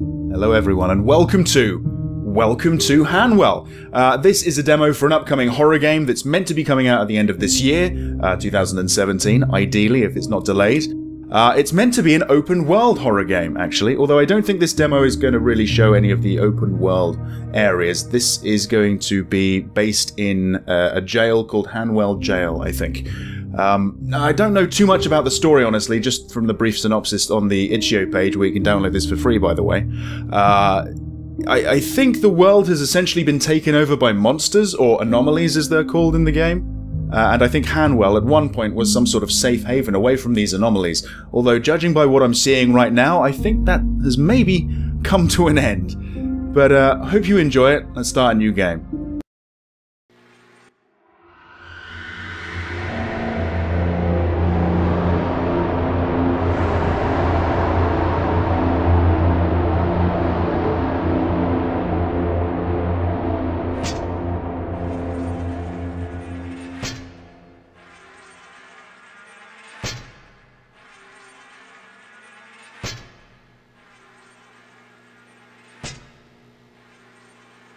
Hello, everyone, and welcome to Welcome to Hanwell. Uh, this is a demo for an upcoming horror game that's meant to be coming out at the end of this year, uh, 2017, ideally, if it's not delayed. Uh, it's meant to be an open world horror game, actually, although I don't think this demo is going to really show any of the open world areas. This is going to be based in uh, a jail called Hanwell Jail, I think. Um, I don't know too much about the story, honestly, just from the brief synopsis on the itch.io page, where you can download this for free, by the way. Uh, I, I think the world has essentially been taken over by monsters, or anomalies as they're called in the game. Uh, and I think Hanwell at one point was some sort of safe haven away from these anomalies. Although, judging by what I'm seeing right now, I think that has maybe come to an end. But uh, hope you enjoy it. Let's start a new game.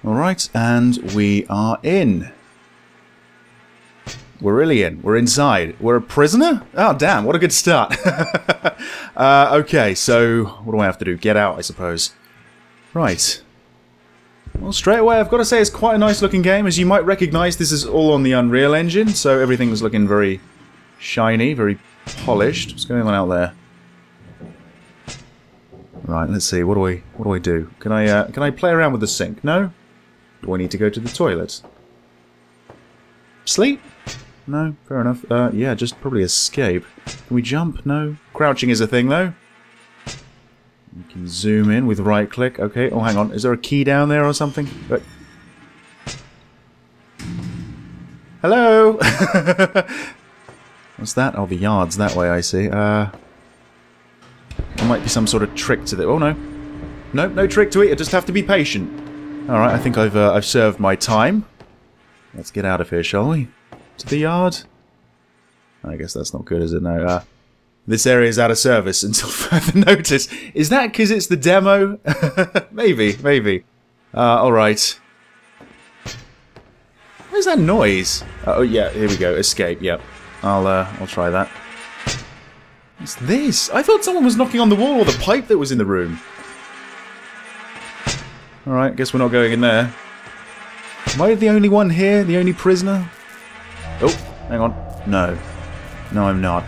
Alright, and we are in. We're really in. We're inside. We're a prisoner? Oh, damn, what a good start. uh, okay, so what do I have to do? Get out, I suppose. Right. Well, straight away, I've got to say it's quite a nice looking game. As you might recognize, this is all on the Unreal Engine, so everything's looking very shiny, very polished. What's going on out there? Right, let's see. What do I what do I do? Can I uh, can I play around with the sink? No? Do I need to go to the toilet? Sleep? No, fair enough. Uh, yeah, just probably escape. Can we jump? No. Crouching is a thing, though. You can zoom in with right click. Okay, oh, hang on. Is there a key down there or something? But... Hello? What's that? Oh, the yard's that way, I see. Uh, there might be some sort of trick to it. Oh, no. No, no trick to it. You just have to be patient. Alright, I think I've, uh, I've served my time. Let's get out of here, shall we? To the yard? I guess that's not good, is it? No. Uh, this area is out of service until further notice. Is that because it's the demo? maybe, maybe. Uh, alright. Where's that noise? Uh, oh, yeah, here we go. Escape, yep. I'll, uh, I'll try that. What's this? I thought someone was knocking on the wall or the pipe that was in the room. Alright, guess we're not going in there. Am I the only one here? The only prisoner? Oh, hang on. No. No, I'm not.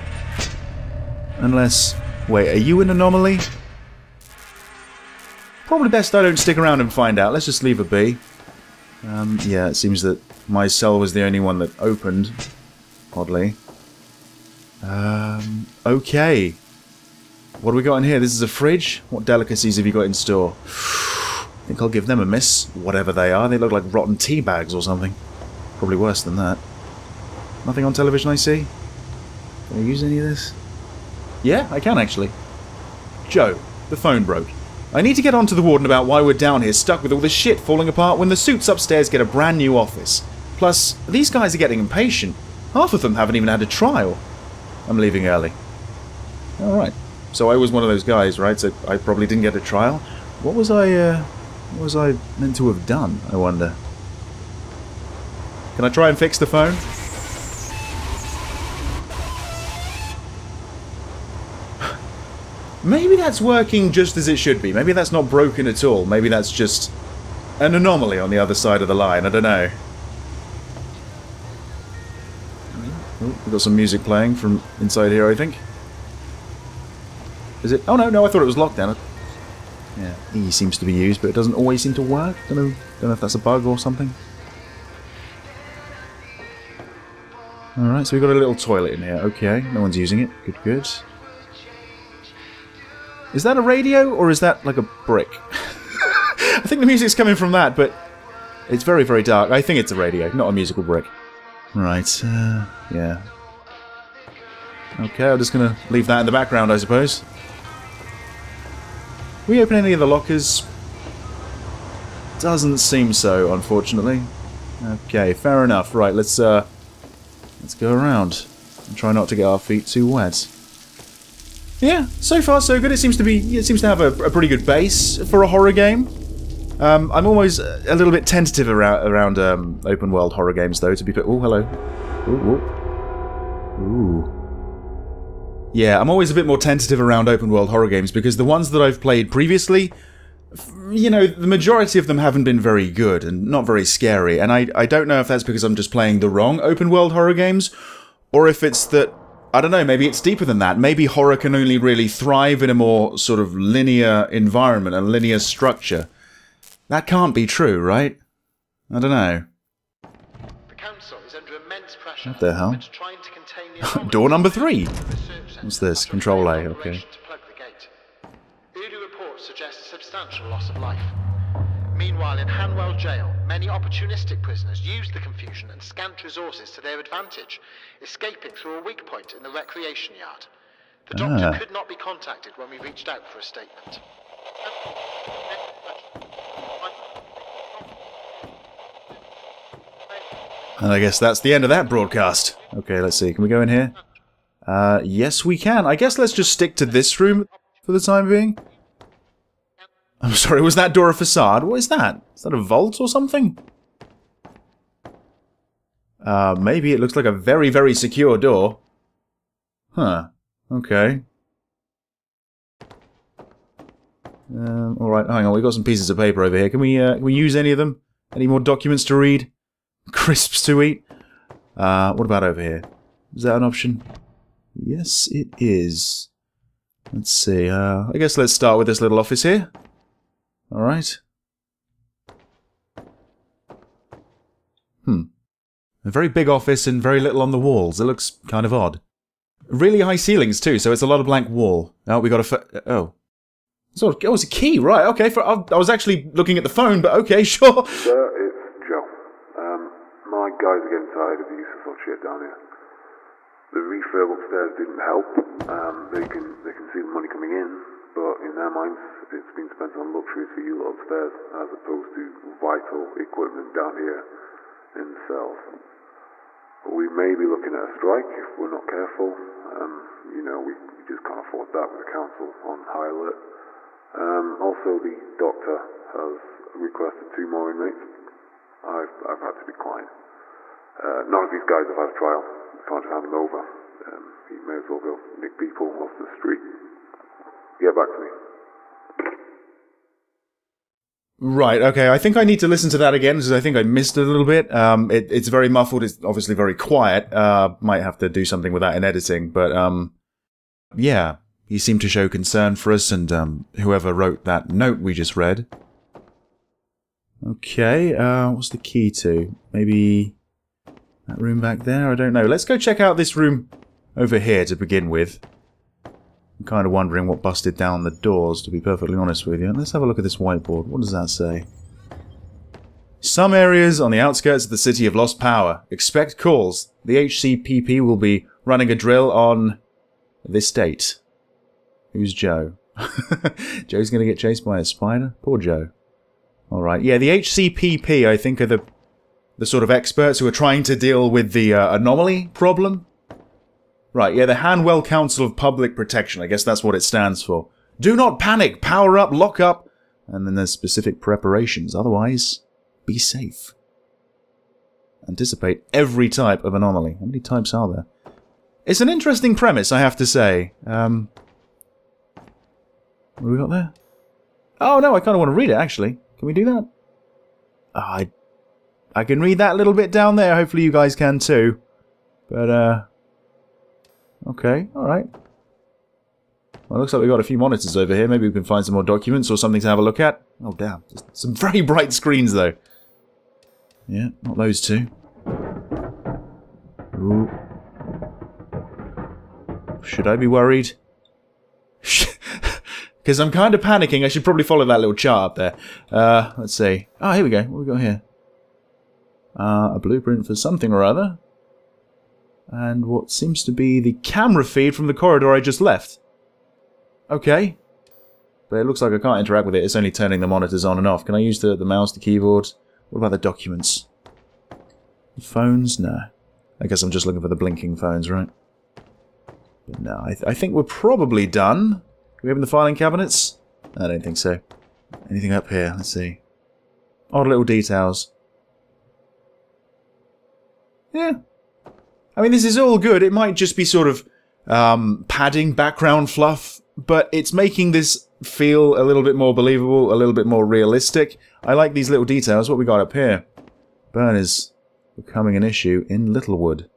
Unless... Wait, are you an anomaly? Probably best I don't stick around and find out. Let's just leave it be. Um, yeah, it seems that my cell was the only one that opened. Oddly. Um, okay. What do we got in here? This is a fridge? What delicacies have you got in store? I think I'll give them a miss, whatever they are. They look like rotten tea bags or something. Probably worse than that. Nothing on television I see? Can I use any of this? Yeah, I can actually. Joe, the phone broke. I need to get on to the warden about why we're down here stuck with all this shit falling apart when the suits upstairs get a brand new office. Plus, these guys are getting impatient. Half of them haven't even had a trial. I'm leaving early. Alright. So I was one of those guys, right? So I probably didn't get a trial. What was I, uh, what was I meant to have done, I wonder? Can I try and fix the phone? Maybe that's working just as it should be. Maybe that's not broken at all. Maybe that's just an anomaly on the other side of the line. I don't know. Oh, we've got some music playing from inside here, I think. Is it? Oh no, no, I thought it was locked down. Yeah, E seems to be used, but it doesn't always seem to work. Don't know, don't know if that's a bug or something. Alright, so we've got a little toilet in here. Okay, no one's using it. Good, good. Is that a radio, or is that like a brick? I think the music's coming from that, but it's very, very dark. I think it's a radio, not a musical brick. Right, uh, yeah. Okay, I'm just gonna leave that in the background, I suppose. We open any of the lockers? Doesn't seem so, unfortunately. Okay, fair enough. Right, let's uh, let's go around and try not to get our feet too wet. Yeah, so far so good. It seems to be. It seems to have a, a pretty good base for a horror game. Um, I'm always a little bit tentative around, around um, open world horror games, though. To be put. Oh, hello. Ooh, ooh. Ooh. Yeah, I'm always a bit more tentative around open world horror games because the ones that I've played previously, you know, the majority of them haven't been very good and not very scary. And I, I don't know if that's because I'm just playing the wrong open world horror games, or if it's that I don't know, maybe it's deeper than that. Maybe horror can only really thrive in a more sort of linear environment, a linear structure. That can't be true, right? I don't know. The council is under immense pressure. What the hell? Trying to contain the Door number three. in the research centre What's this? Control A, okay. operation to plug the gate. Early reports suggest substantial loss of life. Meanwhile, in Hanwell Jail, many opportunistic prisoners used the confusion and scant resources to their advantage, escaping through a weak point in the recreation yard. The doctor Ah. could not be contacted when we reached out for a statement. And I guess that's the end of that broadcast. Okay, let's see. Can we go in here? Uh, yes, we can. I guess let's just stick to this room for the time being. I'm sorry, was that door a facade? What is that? Is that a vault or something? Uh, maybe it looks like a very, very secure door. Huh. Okay. Um, alright, hang on, we've got some pieces of paper over here. Can we, uh, can we use any of them? Any more documents to read? Crisps to eat? Uh, what about over here? Is that an option? Yes, it is. Let's see, uh, I guess let's start with this little office here. Alright. Hmm. A very big office and very little on the walls. It looks kind of odd. Really high ceilings too, so it's a lot of blank wall. Oh, we got a oh. So, oh, it's a key, right? Okay, for, I was actually looking at the phone, but okay, sure. Sir, it's Joe. Um, my guys are getting tired of the old shit down here. The refurb upstairs didn't help. Um, they can they can see the money coming in, but in their minds, it's been spent on luxuries for you upstairs, as opposed to vital equipment down here in the cells. We may be looking at a strike if we're not careful. Um, you know, we, we just can't afford that with the council on high alert. Um, also, the doctor has requested two more inmates. I've, I've had to decline. Uh, none of these guys have had a trial. Can't hand them over. Um, he may as well go nick people off the street. Get back to me. Right, okay, I think I need to listen to that again because I think I missed it a little bit. Um, it, it's very muffled, it's obviously very quiet. Uh, might have to do something with that in editing, but, um, yeah, he seemed to show concern for us and, um, whoever wrote that note we just read. Okay, uh, what's the key to? Maybe that room back there? I don't know. Let's go check out this room over here to begin with. I'm kind of wondering what busted down the doors, to be perfectly honest with you. Let's have a look at this whiteboard. What does that say? Some areas on the outskirts of the city have lost power. Expect calls. The HCPP will be running a drill on this date. Who's Joe? Joe's going to get chased by a spider? Poor Joe. Alright, yeah, the HCPP, I think, are the, the sort of experts who are trying to deal with the uh, anomaly problem. Right, yeah, the Hanwell Council of Public Protection. I guess that's what it stands for. Do not panic, power up, lock up, and then there's specific preparations. Otherwise, be safe. Anticipate every type of anomaly. How many types are there? It's an interesting premise, I have to say. Um, what have we got there? Oh no, I kind of want to read it actually. Can we do that? Ah, I, I can read that little bit down there. Hopefully you guys can too. But uh, Okay, alright. Well, looks like we've got a few monitors over here. Maybe we can find some more documents or something to have a look at. Oh, damn. Just some very bright screens, though. Yeah, not those two. Ooh. Should I be worried? Because I'm kind of panicking. I should probably follow that little chart up there. Uh, let's see. Oh, here we go. What we got here? Uh, a blueprint for something or other and what seems to be the camera feed from the corridor I just left. Okay. But it looks like I can't interact with it, it's only turning the monitors on and off. Can I use the, the mouse, the keyboard? What about the documents? The phones? No. I guess I'm just looking for the blinking phones, right? But no, I, th I think we're probably done. We open the filing cabinets? I don't think so. Anything up here? Let's see. Odd little details. Yeah. I mean, this is all good. It might just be sort of um, padding background fluff, but it's making this feel a little bit more believable, a little bit more realistic. I like these little details. What we got up here? Burn is becoming an issue in Littlewood,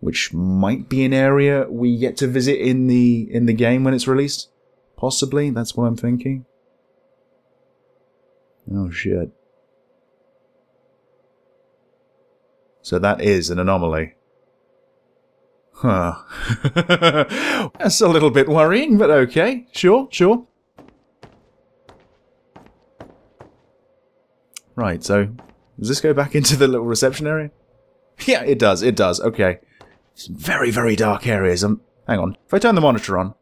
which might be an area we get to visit in the in the game when it's released. Possibly, that's what I'm thinking. Oh shit. So that is an anomaly. Huh. That's a little bit worrying, but okay. Sure, sure. Right, so does this go back into the little reception area? Yeah, it does, it does. Okay. Some very, very dark areas. Um, hang on. If I turn the monitor on...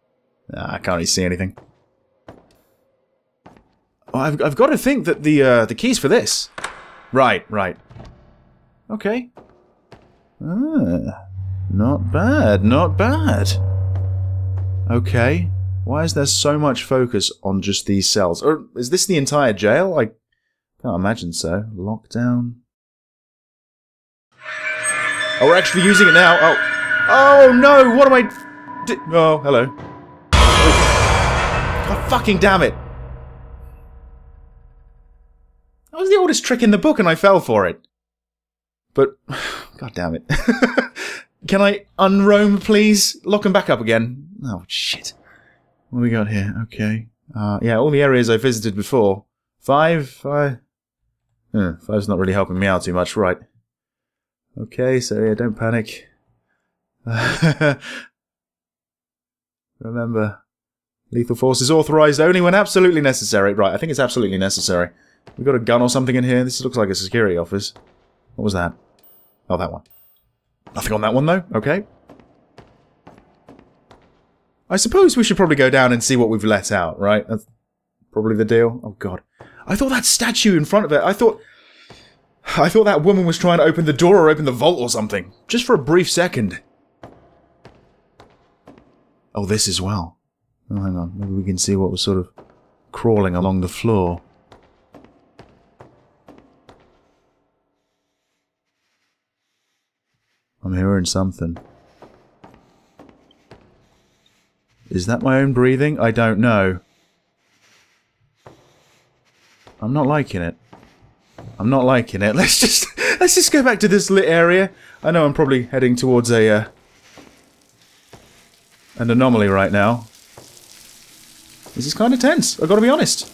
I can't really see anything. Oh, I've, I've got to think that the, uh, the keys for this... Right, right. Okay. Ah, not bad, not bad. Okay. Why is there so much focus on just these cells? Or is this the entire jail? I can't imagine so. Lockdown. Oh, we're actually using it now. Oh. Oh, no! What am I... Di oh, hello. God fucking damn it! That was the oldest trick in the book and I fell for it. But, god damn it. Can I unroam, please? Lock them back up again. Oh, shit. What we got here? Okay. Uh, yeah, all the areas I visited before. Five? Five? Uh, five's not really helping me out too much, right. Okay, so yeah, don't panic. Remember, lethal force is authorized only when absolutely necessary. Right, I think it's absolutely necessary. We've got a gun or something in here. This looks like a security office. What was that? Oh, that one. Nothing on that one, though. Okay. I suppose we should probably go down and see what we've let out, right? That's probably the deal. Oh, God. I thought that statue in front of it, I thought... I thought that woman was trying to open the door or open the vault or something. Just for a brief second. Oh, this as well. Oh, hang on. Maybe we can see what was sort of crawling along the floor. I'm hearing something. Is that my own breathing? I don't know. I'm not liking it. I'm not liking it. Let's just let's just go back to this lit area. I know I'm probably heading towards a uh, an anomaly right now. This is kind of tense. I've got to be honest.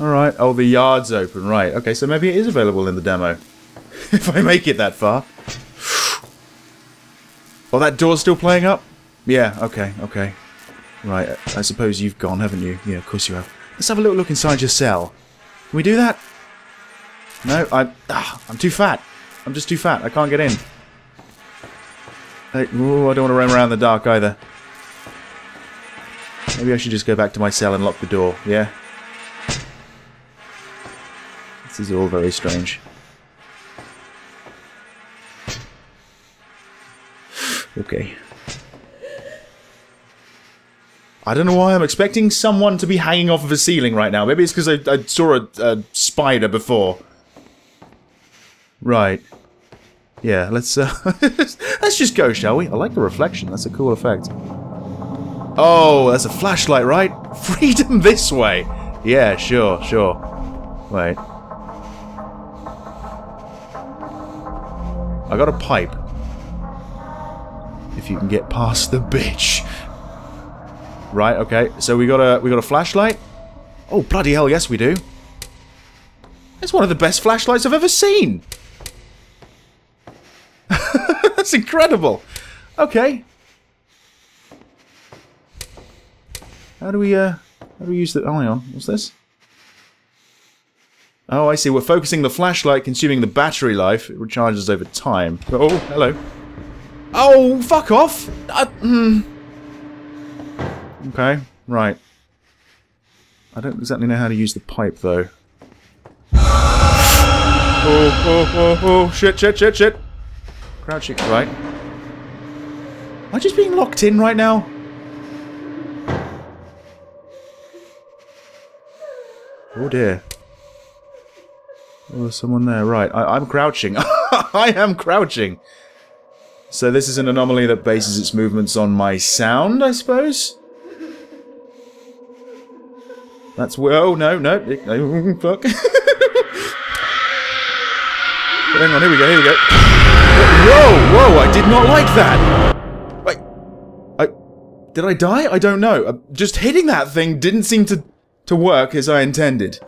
All right. Oh, the yard's open. Right. Okay. So maybe it is available in the demo. if I make it that far. Oh, that door's still playing up? Yeah, okay, okay. Right, I suppose you've gone, haven't you? Yeah, of course you have. Let's have a little look inside your cell. Can we do that? No, I, ah, I'm too fat. I'm just too fat. I can't get in. Hey, ooh, I don't want to roam around in the dark either. Maybe I should just go back to my cell and lock the door, yeah? This is all very strange. Okay. I don't know why I'm expecting someone to be hanging off of a ceiling right now. Maybe it's because I, I, saw a, a, spider before. Right. Yeah, let's uh, let's just go, shall we? I like the reflection. That's a cool effect. Oh, that's a flashlight, right? Freedom this way. Yeah, sure, sure. Wait. I got a pipe if you can get past the bitch. Right, okay. So we got a we got a flashlight. Oh bloody hell, yes we do. It's one of the best flashlights I've ever seen. That's incredible. Okay. How do we uh how do we use the oh hang on, what's this? Oh, I see. We're focusing the flashlight, consuming the battery life. It recharges over time. Oh, hello. Oh, fuck off! Uh, mm. Okay, right. I don't exactly know how to use the pipe, though. Oh, oh, oh, oh, shit, shit, shit, shit! Crouching, right. Am I just being locked in right now? Oh dear. Oh, there's someone there. Right, I I'm crouching. I am crouching. So this is an anomaly that bases its movements on my sound, I suppose? That's where. Oh no, no, no fuck. Hang on, here we go, here we go. Whoa, whoa! I did not like that. Wait, I did I die? I don't know. Uh, just hitting that thing didn't seem to to work as I intended.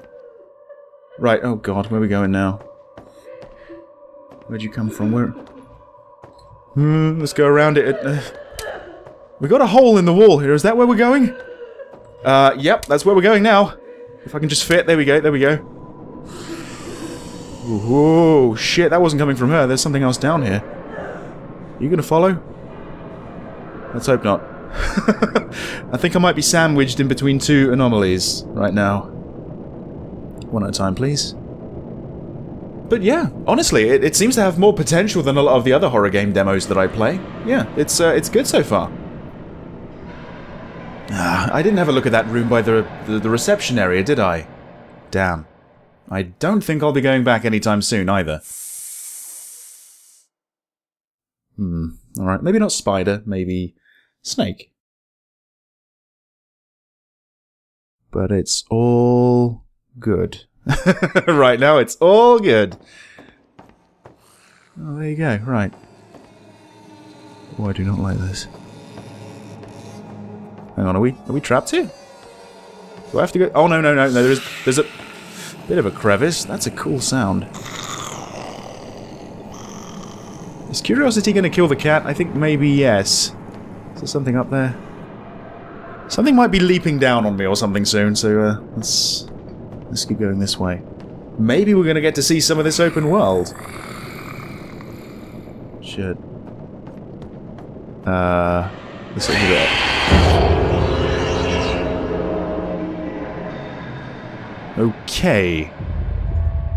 Right. Oh God, where are we going now? Where'd you come from? Where? Hmm, let's go around it. Uh, we got a hole in the wall here. Is that where we're going? Uh, yep, that's where we're going now. If I can just fit. There we go, there we go. Whoa, shit, that wasn't coming from her. There's something else down here. You gonna follow? Let's hope not. I think I might be sandwiched in between two anomalies right now. One at a time, please. But yeah, honestly, it, it, seems to have more potential than a lot of the other horror game demos that I play. Yeah, it's uh, it's good so far. Ah, I didn't have a look at that room by the, the, the reception area, did I? Damn. I don't think I'll be going back anytime soon either. Hmm. Alright, maybe not spider, maybe snake. But it's all good. right now, it's all good. Oh, there you go. Right. Oh, I do not like this. Hang on, are we are we trapped here? Do I have to go? Oh no no no no! There's there's a bit of a crevice. That's a cool sound. Is curiosity going to kill the cat? I think maybe yes. Is there something up there? Something might be leaping down on me or something soon. So uh, let's Let's keep going this way. Maybe we're going to get to see some of this open world. Shit. Uh, let's look Okay.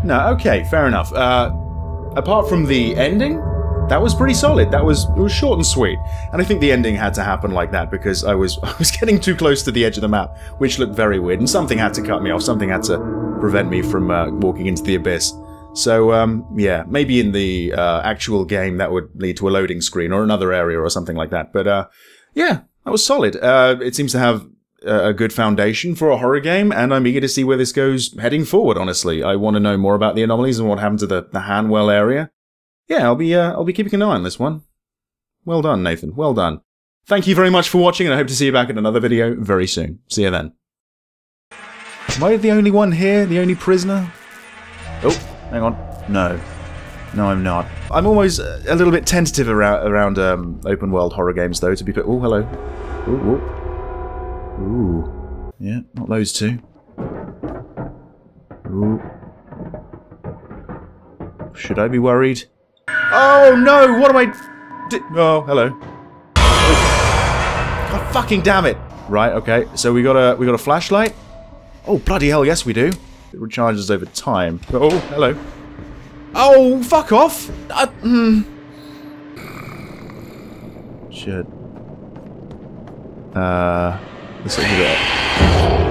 No, okay, fair enough. Uh, apart from the ending, that was pretty solid. That was it was short and sweet, and I think the ending had to happen like that because I was I was getting too close to the edge of the map, which looked very weird, and something had to cut me off. Something had to prevent me from uh, walking into the abyss. So um, yeah, maybe in the uh, actual game that would lead to a loading screen or another area or something like that. But uh, yeah, that was solid. Uh, it seems to have a good foundation for a horror game, and I'm eager to see where this goes heading forward. Honestly, I want to know more about the anomalies and what happened to the the Hanwell area yeah, I'll be uh, I'll be keeping an eye on this one. Well done, Nathan. Well done. Thank you very much for watching, and I hope to see you back in another video very soon. See you then. Am I the only one here? The only prisoner? Oh, hang on. No. No, I'm not. I'm always a little bit tentative around, around um, open world horror games, though, to be put. Oh, hello. Ooh, ooh. Ooh. Yeah, not those two. Ooh. Should I be worried? Oh no, what am I... oh, hello. God fucking damn it. Right, okay, so we got a we got a flashlight. Oh, bloody hell, yes we do. It recharges over time. Oh, hello. Oh, fuck off! Uh, mm. Shit. Uh, let's look at